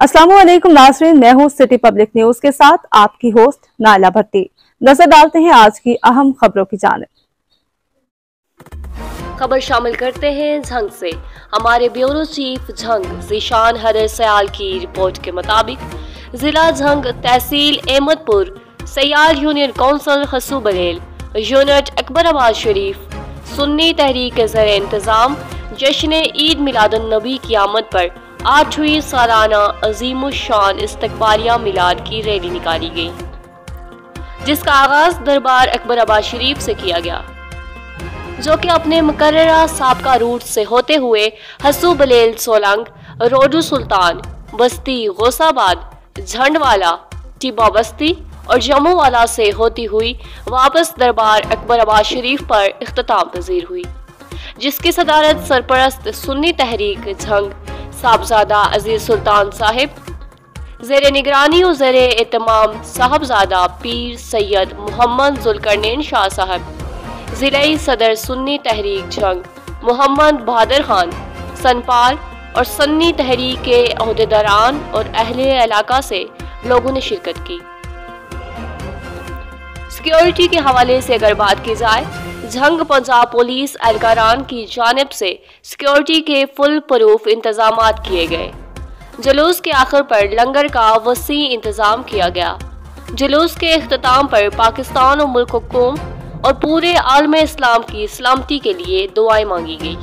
वालेकुम नाजरीन, मैं हूँ सिटी पब्लिक न्यूज़ के साथ आपकी होस्ट नाला भट्टी। नज़र डालते हैं आज की अहम खबरों की जानब। खबर शामिल करते हैं झंग से। हमारे ब्यूरो चीफ झंग जीशान हर सयाल की रिपोर्ट के मुताबिक, जिला झंग तहसील Ahmedpur, Sial union council Hasu Barel unit Akbarabad Sharif, Sunni Tehreek जर इंतज़ाम जश्न ईद मिलादुलनबी की आमद पर आठवीं सालाना अजीम शान इस्तकबालिया मिलाद की रैली निकाली गई, जिसका आगाज़ दरबार अकबराबाद शरीफ से किया गया, जो कि अपने मुकर्रा सबका रूट से होते हुए हसू बलेल सोलंग, रोडू सुल्तान, बस्ती गोसाबाद, झंडवाला, टिबा बस्ती और जम्मू वाला से होती हुई वापस दरबार अकबर अकबराबाद शरीफ पर अख्ताम पजीर हुई, जिसकी सदारत सरपरस्त सुन्नी तहरीक, झंग साहबजादा अज़ीज़ सुल्तान साहिब, जेर निगरानी और जेर एहतमाम साहबजादा पीर सैयद मोहम्मद जुलकरनैन शाह साहब, ज़िले सदर सुन्नी तहरीक जंग, मोहम्मद बहादुर खान, सनपाल और सन्नी तहरीक के अहदेदारान और अहल इलाका से लोगों ने शिरकत की। सिक्योरिटी के हवाले से अगर बात की जाए झंग पंजाब पुलिस एहलकारान की जानब से सिक्योरिटी के फुल प्रूफ इंतज़ाम किए गए। जुलूस के आखिर पर लंगर का वसी इंतज़ाम किया गया। जुलूस के अख्ताम पर पाकिस्तान और मुल्क हुकूम और पूरे आलम इस्लाम की सलामती के लिए दुआएँ मांगी गई।